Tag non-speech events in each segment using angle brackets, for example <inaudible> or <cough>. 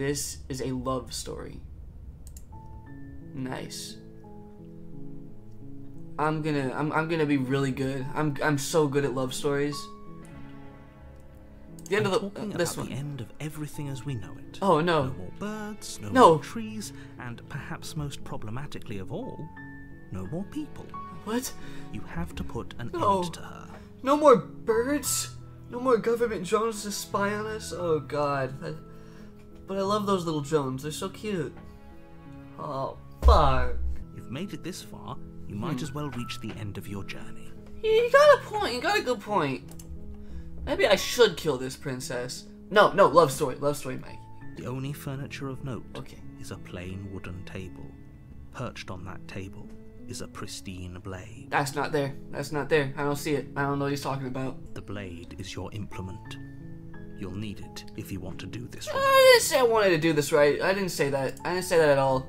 This is a love story. Nice. I'm gonna I'm I'm gonna be really good. I'm I'm so good at love stories. The end I'm of the uh, this one. the end of everything as we know it. Oh no. No more birds, no, No. more trees, and perhaps most problematically of all, no more people. What? You have to put an No. end to her. No more birds? No more government drones to spy on us? Oh god. But I love those little drones. They're so cute. Oh fuck. You've made it this far, you might Hmm. as well reach the end of your journey. You got a point. You got a good point. Maybe I should kill this princess. No, no, love story. Love story, Mike. The only furniture of note Okay. is a plain wooden table. Perched on that table is a pristine blade. That's not there. That's not there. I don't see it. I don't know what he's talking about. The blade is your implement. You'll need it if you want to do this right. I didn't say I wanted to do this right. I didn't say that. I didn't say that at all.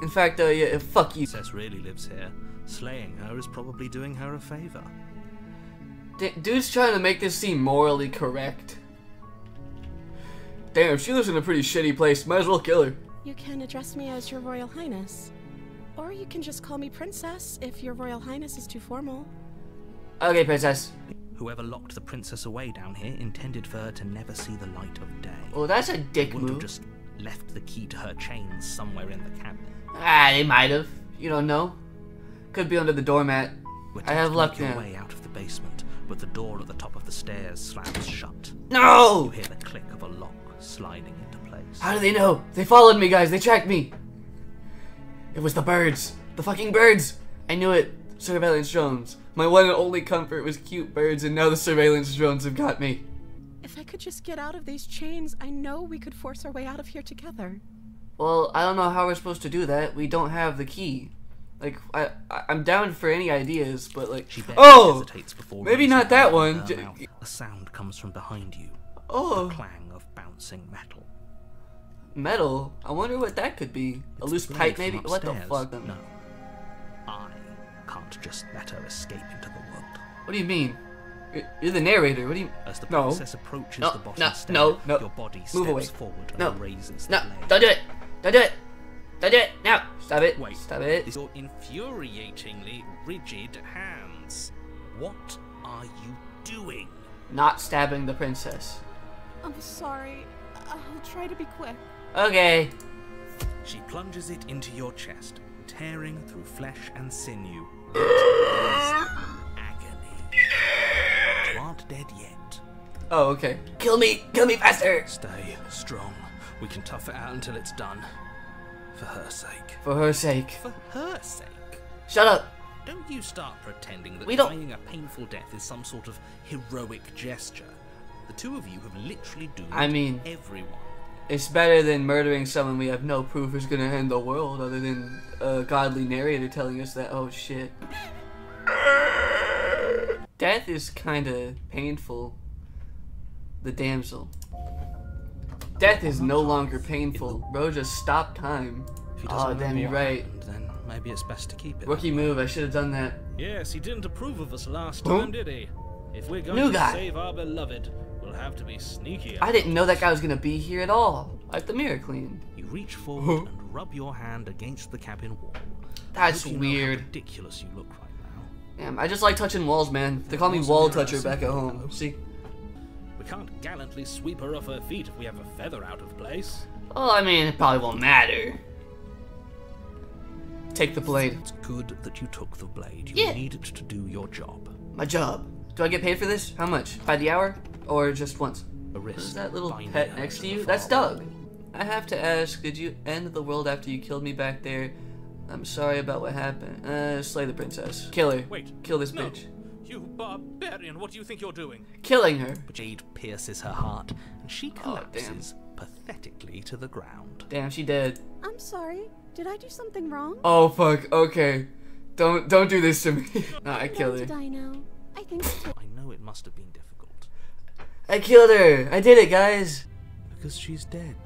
In fact, uh, yeah, fuck you. Princess really lives here. Slaying her is probably doing her a favor. D- dude's trying to make this seem morally correct. Damn, she lives in a pretty shitty place. Might as well kill her. You can address me as Your Royal Highness. Or you can just call me Princess if Your Royal Highness is too formal. Okay, princess. Whoever locked the princess away down here intended for her to never see the light of day. Oh, that's a dick have move. just left the key to her chains somewhere in the cabin. Ah, they might have. You don't know. Could be under the doormat. We're I have make your now. way out of the basement, but the door at the top of the stairs slams shut. No! You No! hear the click of a lock sliding into place. How do they know? They followed me, guys. They tracked me. It was the birds. The fucking birds. I knew it. Surveillance drones. My one and only comfort was cute birds, and now the surveillance drones have got me. If I could just get out of these chains, I know we could force our way out of here together. Well, I don't know how we're supposed to do that. We don't have the key. Like, I, I I'm down for any ideas, but like, She barely oh, hesitates before maybe not that one. to her J- mouth. A sound comes from behind you. oh, the Clang of bouncing metal. metal. I wonder what that could be. A loose pipe, maybe. from What the fuck? No. I can't just let her escape into the world. What do you mean? You're- You're the narrator. What do you? As the No. princess approaches No, the bottom no, stair, no, no. your body steps Move away. forward and No. raises No, the blade. don't do it. Don't do it. Don't do it. Now, stop it. Wait. Stop it. Your infuriatingly rigid hands. What are you doing? Not stabbing the princess. I'm sorry. I'll try to be quick. Okay. She plunges it into your chest, tearing through flesh and sinew. Agony. Aren't dead yet. Oh, okay. Kill me. Kill me faster. Stay strong. We can tough it out until it's done. For her sake. For her sake. For her sake. Shut up. Don't you start pretending that We don't- dying a painful death is some sort of heroic gesture. The two of you have literally doomed I mean- everyone. It's better than murdering someone we have no proof is gonna end the world, other than a godly narrator telling us that. Oh shit. Death is kind of painful. The damsel. Death is no longer painful. Bro, just stop time. If he Oh, doesn't damn, remember you're right. happened, then maybe it's best to keep it. Rookie move. I should have done that. Yes, he didn't approve of us last Huh? time, did he? If we're going New to guy. save our beloved, we'll have to be sneaky. I didn't know that guy was gonna be here at all. Like the mirror clean. You reach forward and rub your hand against the cabin wall. That's weird. ridiculous you look right now. Damn, I just like touching walls, man. They call me wall toucher back at home. See? We can't gallantly sweep her off her feet if we have a feather out of place. Well, I mean, it probably won't matter. Take the blade. It's good that you took the blade. You Yeah. need it to do your job. My job. Do I get paid for this? How much? By the hour? Or just once? A What wrist. is that little binding pet next to you? That's Doug. I have to ask, did you end the world after you killed me back there? I'm sorry about what happened. Uh, slay the princess. Kill her. Wait. Kill this no. bitch. You barbarian, what do you think you're doing? Killing her. Jade pierces her heart, and she Oh, collapses pathetically to the ground. Damn, she dead. I'm sorry. Did I do something wrong? Oh fuck. Okay. Don't don't do this to me. <laughs> nah, I killed Did her. I know? I think so. I know it must have been difficult. I killed her. I did it, guys. Because she's dead.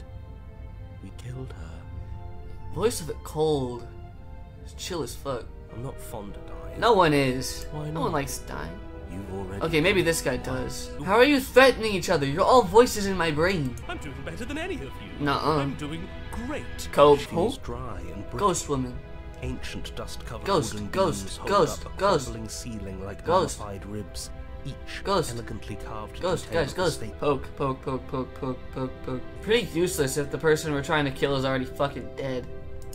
We killed her. Voice of it cold. It's chill as fuck. I'm not fond of dying. No one is. Why No one likes dying. You've already. Okay, maybe this guy does. How are you threatening each other? You're all voices in my brain. I'm doing better than any of you. Nuh-uh. I'm doing great. Cope. She's dry and brittle. Ghost woman. Ancient dust-covered Ghost, wooden ghost, beams hold ghost, up a ghost. crumbling ceiling like Ghost. mummified ribs, each Ghost. elegantly carved. to Ghost, contain guys, ghost. Poke, poke, poke, poke, poke, poke, poke. Pretty useless if the person we're trying to kill is already fucking dead.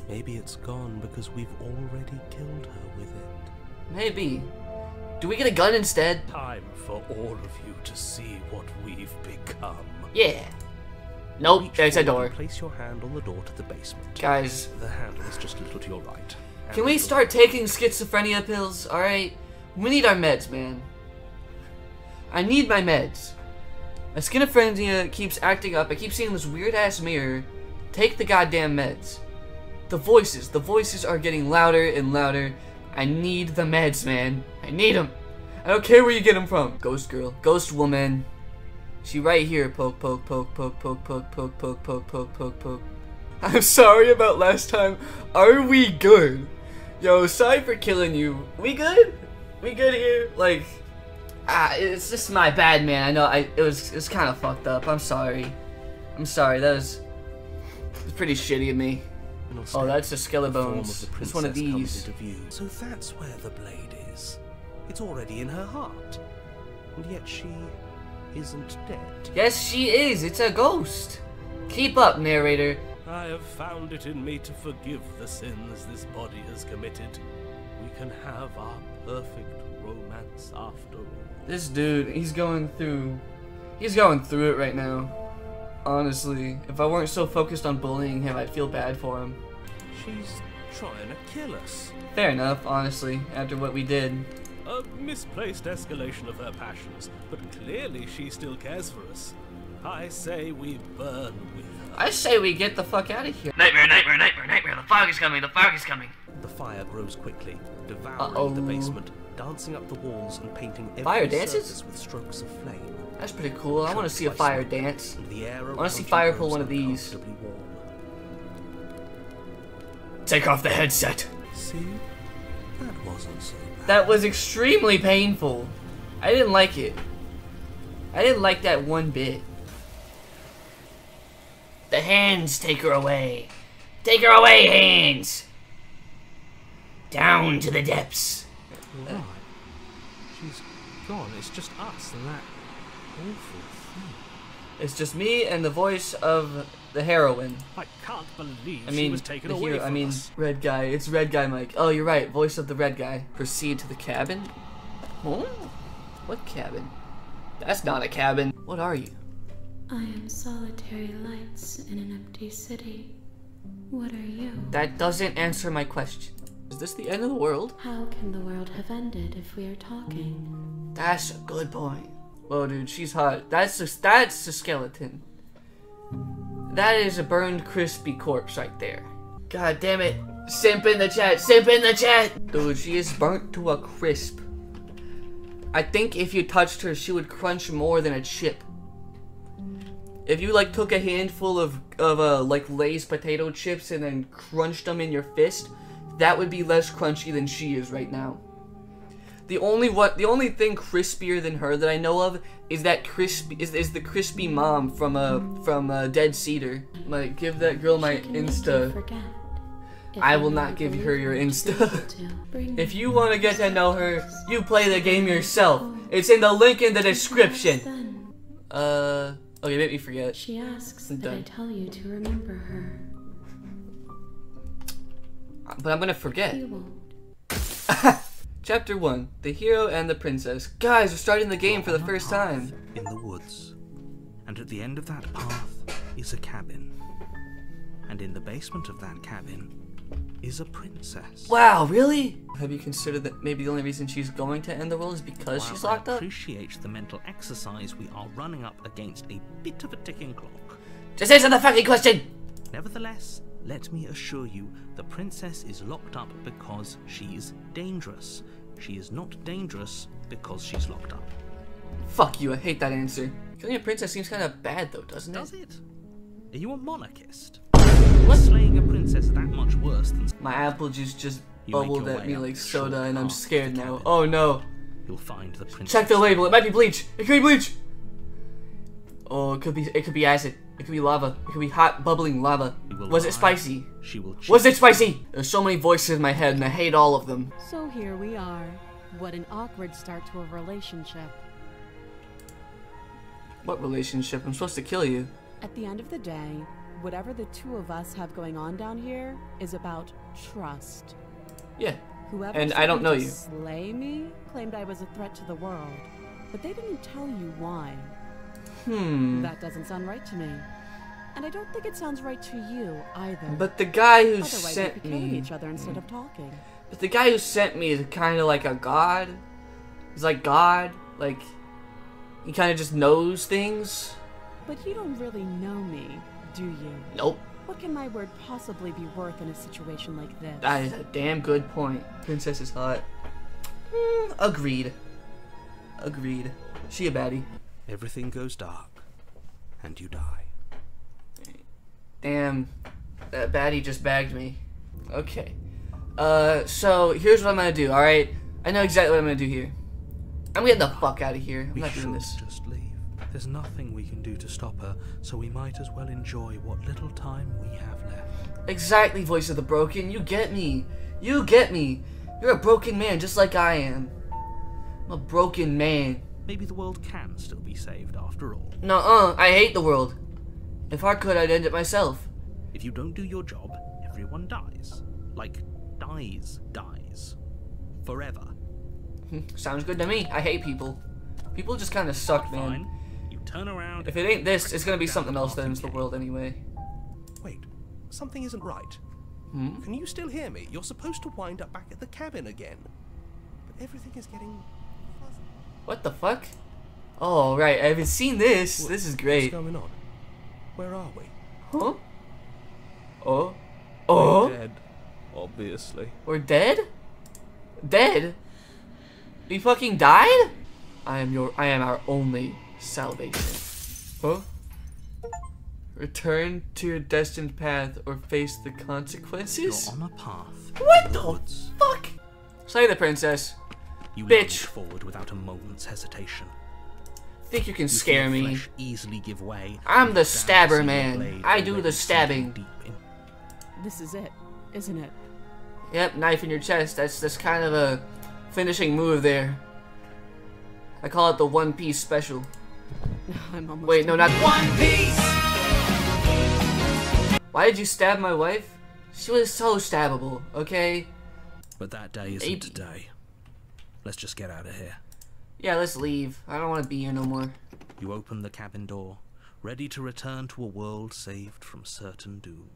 Maybe it's gone because we've already killed her with it. Maybe. Do we get a gun instead? Time for all of you to see what we've become. Yeah. Nope, there's a door. Place your hand on the door to the basement. Guys, The handle is just a little to your right. Can we start taking schizophrenia pills? Alright? We need our meds, man. I need my meds. My schizophrenia keeps acting up. I keep seeing this weird ass mirror. Take the goddamn meds. The voices, the voices are getting louder and louder. I need the meds, man. I need them. I don't care where you get them from. Ghost girl, ghost woman. She right here. Poke, poke, poke, poke, poke, poke, poke, poke, poke, poke, poke, poke. I'm sorry about last time. Are we good? Yo, sorry for killing you. We good? We good here? Like, ah, it's just my bad, man. I know I it was it was kind of fucked up. I'm sorry. I'm sorry. That was, it was pretty shitty of me. Oh, that's a the skeleton. of the It's one of these. So that's where the blade is. It's already in her heart. And yet she isn't dead. Yes, she is. It's a ghost. Keep up, narrator. I have found it in me to forgive the sins this body has committed. We can have our perfect romance after all. This dude, he's going through, he's going through it right now. Honestly, if I weren't so focused on bullying him, I'd feel bad for him. She's trying to kill us. Fair enough, honestly, after what we did. A misplaced escalation of her passions, but clearly she still cares for us. I say we burn with her. I say we get the fuck out of here. Nightmare, nightmare, nightmare, nightmare. The fog is coming, the fog is coming. The fire grows quickly, devouring Uh-oh. the basement, dancing up the walls and painting every Fire dances? surface with strokes of flame. That's pretty cool. I want to see a fire dance. And the air wanna see fire pull one of these. warm. Take off the headset. See? That wasn't so bad. That was extremely painful. I didn't like it. I didn't like that one bit. The hands take her away. Take her away, hands. Down to the depths. Right. She's gone. It's just us and that awful thing. It's just me and the voice of the heroine. I can't believe I she mean, was taken the away hero, from I mean, us. red guy. It's red guy Mike. Oh, you're right. Voice of the red guy. Proceed to the cabin. Huh? What cabin? That's not a cabin. What are you? I am solitary lights in an empty city. What are you? That doesn't answer my question. Is this the end of the world? How can the world have ended if we are talking? That's a good point. Whoa, dude, she's hot. That's a, that's a skeleton. That is a burned, crispy corpse right there. God damn it. Simp in the chat. Simp in the chat. Dude, she is burnt to a crisp. I think if you touched her, she would crunch more than a chip. If you like took a handful of of uh, like Lay's potato chips and then crunched them in your fist, that would be less crunchy than she is right now. The only what the only thing crispier than her that I know of is that crispy is, is the crispy mom from a from uh, Dead Cedar. Like give that girl my She can make you Insta. I will not give her your Insta. <laughs> able <laughs> to. Bring If you want to get to know her, you play the game yourself. It's in the link in the description. Uh, okay, make me forget. she asks that I tell you to remember her. But I'm gonna forget. <laughs> Chapter 1 The Hero and the Princess. Guys, we're starting the game for the first time. In the woods. And at the end of that path is a cabin. And in the basement of that cabin is a princess. Wow, really? Have you considered that maybe the only reason she's going to end the world is because While she's I locked up? appreciate the mental exercise, we are running up against a bit of a ticking clock. Just answer the fucking question! Nevertheless, let me assure you, the princess is locked up because she's dangerous. She is not dangerous because she's locked up. Fuck you, I hate that answer. Killing a princess seems kind of bad though, doesn't it? Does it? Are you a monarchist? What? Slaying a princess that much worse than My apple juice just You bubbled at me like soda and I'm scared now. Oh no. You'll find the princess. Check the label. It might be bleach. It could be bleach. Oh, it could be. It could be acid. It could be lava. It could be hot, bubbling lava. You will Was it spicy? She will. Was it spicy? There's so many voices in my head, and I hate all of them. So here we are. What an awkward start to a relationship. What relationship? I'm supposed to kill you. At the end of the day, whatever the two of us have going on down here is about trust. Yeah. Whoever And I don't know you. Slay me claimed I was a threat to the world, but they didn't tell you why. Hmm. That doesn't sound right to me. And I don't think it sounds right to you either. But the guy who Otherwise, sent me. each other instead of talking. But the guy who sent me is kind of like a god. He's like God. Like he kind of just knows things. But you don't really know me, do you? Nope. What can my word possibly be worth in a situation like this? That is a damn good point. Princess is hot. Hmm, agreed. Agreed. She a baddie. Everything goes dark, and you die. Damn. That baddie just bagged me. Okay. Uh, so here's what I'm gonna do, alright? I know exactly what I'm gonna do here. I'm getting the fuck out of here. I'm We not doing this. just leave. There's nothing we can do to stop her, so we might as well enjoy what little time we have left. Exactly, voice of the broken. You get me. You get me. You're a broken man just like I am. I'm a broken man. Maybe the world can still be saved after all. Nuh-uh. I hate the world. If I could, I'd end it myself. If you don't do your job, everyone dies. Like, dies, dies. Forever. <laughs> Sounds good to me. I hate people. People just kind of suck, man. You turn around. If it ain't this, it's gonna be something else that ends the world anyway. Wait, something isn't right. Hmm? Can you still hear me? You're supposed to wind up back at the cabin again. But everything is getting. What the fuck? Oh, right. I haven't seen this. What- This is great. What's great. going on? Where are we? Huh? Oh? Oh? Dead, oh? obviously. We're dead? Dead? We fucking died? I am your I am our only salvation. Huh? Return to your destined path or face the You're consequences? on a path. What the towards- fuck? Slay the princess. You Bitch. forward without a moment's hesitation. Think you can You scare me? Easily give way. I'm the stabber man. I do the stabbing. Deep in. This is it, isn't it? Yep, knife in your chest. That's that's kind of a finishing move there. I call it the One Piece special. <laughs> I'm almost Wait, no, not One Piece. Why did you stab my wife? She was so stabbable. Okay. But that day isn't Maybe. today. Let's just get out of here. Yeah, let's leave. I don't want to be here no more. You open the cabin door, ready to return to a world saved from certain doom.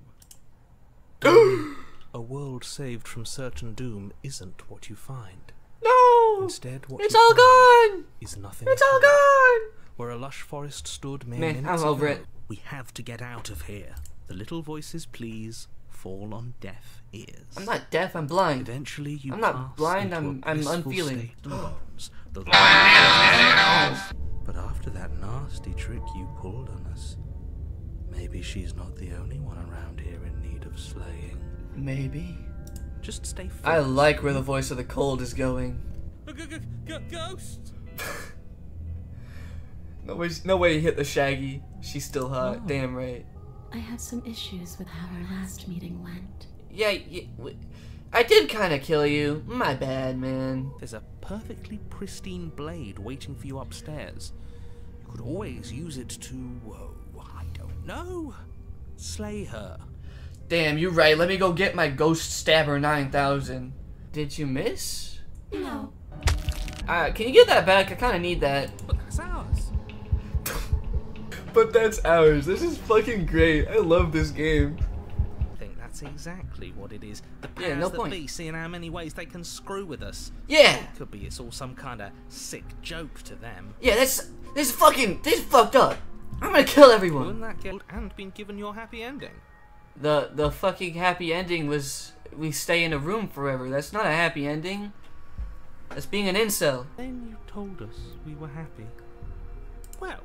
<gasps> A world saved from certain doom isn't what you find. No. Instead, what It's you all find gone. is nothing. It's all gone. Where a lush forest stood mere Man, I'm over ago, it. We have to get out of here. The little voices, please, fall on deaf ears. I'm not deaf. I'm blind. Eventually, you I'm not blind, I'm- a I'm unfeeling. state bones. <gasps> But after that nasty trick you pulled on us, maybe she's not the only one around here in need of slaying. Maybe. Just stay focused. I like where the voice of the cold is going. Ghost! <laughs> No way, no way you hit the Shaggy. She's still hot. Oh. Damn right. I have some issues with how our last meeting went. Yeah, yeah w- I did kind of kill you. My bad, man. There's a perfectly pristine blade waiting for you upstairs. You could always use it to, oh, I don't know, slay her. Damn, you're right. Let me go get my Ghost Stabber 9000. Did you miss? No. Alright, can you get that back? I kind of need that. But that's ours. But that's ours. This is fucking great. I love this game. I think that's exactly what it is. The powers Yeah, no that point. be, seeing how many ways they can screw with us. Yeah, Could be it's all some kind of sick joke to them. yeah. That's this is fucking this is fucked up. I'm gonna kill everyone. Wouldn't that get and been given your happy ending? The the fucking happy ending was we stay in a room forever. That's not a happy ending. That's being an incel. Then you told us we were happy. Well,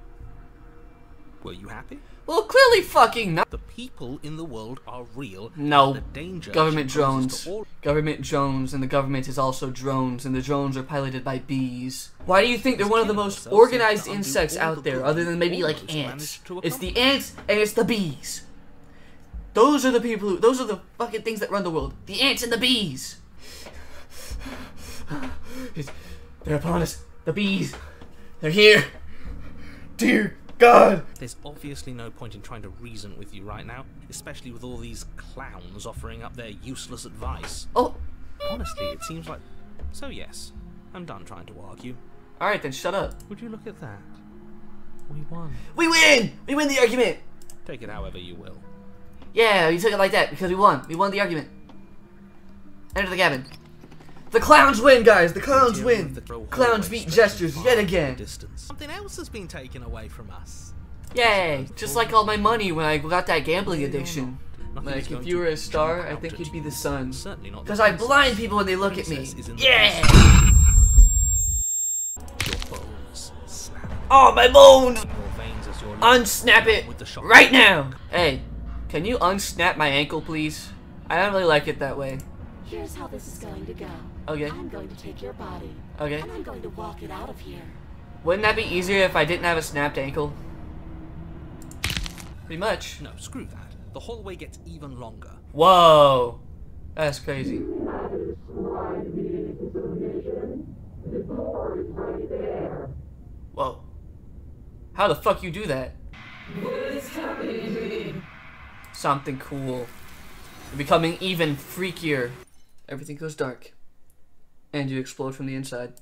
were you happy? Well, clearly fucking not. The people in the world are real. No. The danger Government drones. Government drones, and the government is also drones, and the drones are piloted by bees. Why do you think they're one of the most organized insects out the there, other than maybe like ants? It's the ants and it's the bees. Those are the people who. Those are the fucking things that run the world. The ants and the bees. It's- <sighs> they're upon us. The bees. They're here. Dear God. There's obviously no point in trying to reason with you right now, especially with all these clowns offering up their useless advice. Oh, Honestly, it seems like. So, yes, I'm done trying to argue. all right then. Shut up. Would you look at that? We won. We win. We win the argument. Take it however you will. Yeah, you took it like that because we won. We won the argument. Enter the cabin. The clowns win, guys. The clowns win. the Clowns beat gestures yet again. Distance. Something else has been taken away from us. Yay! Just like all my money when I got that gambling Believe it or addiction. Like if you were a star, I think you'd be the sun. Certainly not. Because I blind people when they look at me. Princess is in the Yeah! Your bones snap. Oh, my bones! Your veins as your Unsnap it with the shock. right now! Hey, can you unsnap my ankle, please? I don't really like it that way. Here's how this is going to go. Okay. I'm going to take your body. Okay. And I'm going to walk it out of here. Wouldn't that be easier if I didn't have a snapped ankle? Pretty much. No, screw that. The hallway gets even longer. Whoa! That's crazy. Whoa. How the fuck you do that? Something cool. You're becoming even freakier. Everything goes dark. And you explode from the inside.